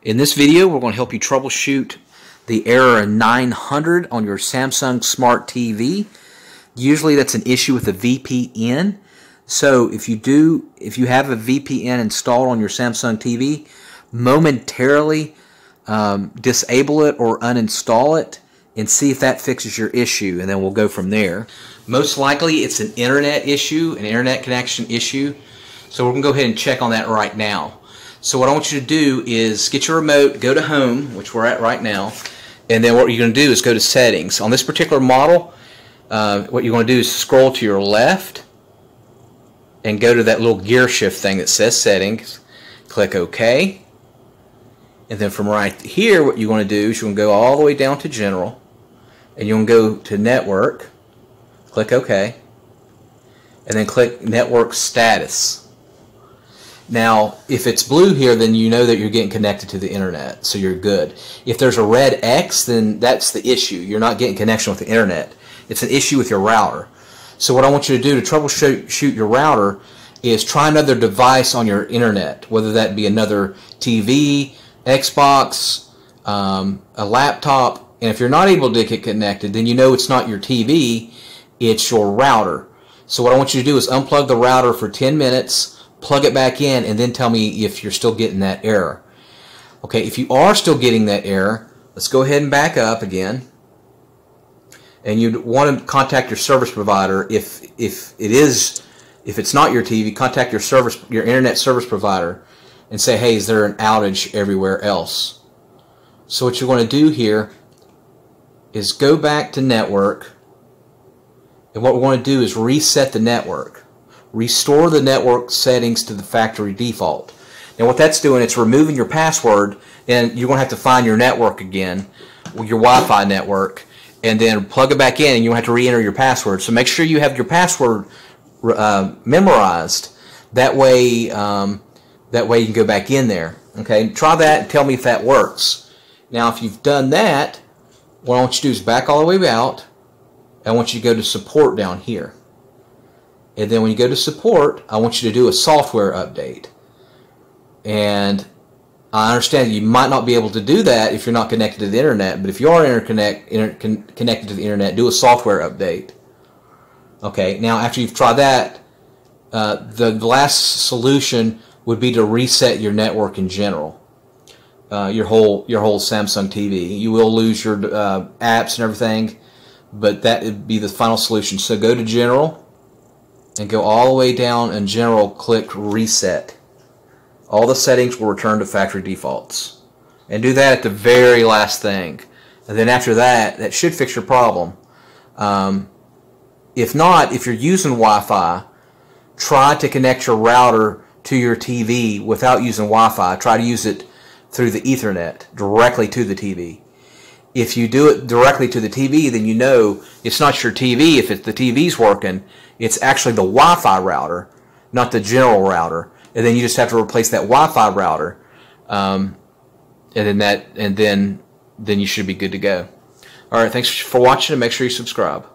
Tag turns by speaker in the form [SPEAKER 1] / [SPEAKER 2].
[SPEAKER 1] In this video, we're going to help you troubleshoot the error 900 on your Samsung Smart TV. Usually that's an issue with the VPN. So if you do, if you have a VPN installed on your Samsung TV, momentarily um, disable it or uninstall it and see if that fixes your issue and then we'll go from there. Most likely it's an internet issue, an internet connection issue. So we're going to go ahead and check on that right now. So what I want you to do is get your remote, go to home, which we're at right now, and then what you're going to do is go to settings. On this particular model, uh, what you're going to do is scroll to your left and go to that little gear shift thing that says settings. Click OK. And then from right here, what you're going to do is you're going to go all the way down to general and you're going to go to network. Click OK. And then click network status. Now, if it's blue here, then you know that you're getting connected to the internet, so you're good. If there's a red X, then that's the issue. You're not getting connection with the internet. It's an issue with your router. So what I want you to do to troubleshoot shoot your router is try another device on your internet, whether that be another TV, Xbox, um, a laptop, and if you're not able to get connected, then you know it's not your TV, it's your router. So what I want you to do is unplug the router for 10 minutes, plug it back in, and then tell me if you're still getting that error. Okay, if you are still getting that error, let's go ahead and back up again. And you'd want to contact your service provider if if it is if it's not your TV, contact your service your internet service provider and say, "Hey, is there an outage everywhere else?" So what you're going to do here is go back to network and what we're going to do is reset the network restore the network settings to the factory default. Now what that's doing, it's removing your password and you're going to have to find your network again, your Wi-Fi network, and then plug it back in and you have to re-enter your password. So make sure you have your password uh, memorized. That way, um, that way you can go back in there. Okay, try that and tell me if that works. Now if you've done that, what I want you to do is back all the way out. I want you to go to support down here. And then when you go to support, I want you to do a software update. And I understand you might not be able to do that if you're not connected to the internet, but if you are interconnect, inter, con, connected to the internet, do a software update. Okay, now after you've tried that, uh, the, the last solution would be to reset your network in general. Uh, your whole your whole Samsung TV. You will lose your uh, apps and everything, but that would be the final solution. So go to General, and go all the way down in general click reset. All the settings will return to factory defaults. And do that at the very last thing. And then after that that should fix your problem. Um, if not if you're using Wi-Fi try to connect your router to your TV without using Wi-Fi. Try to use it through the ethernet directly to the TV if you do it directly to the TV, then you know it's not your TV if it's the TV's working. It's actually the Wi-Fi router, not the general router. And then you just have to replace that Wi-Fi router, um, and then that, and then then you should be good to go. All right, thanks for watching, and make sure you subscribe.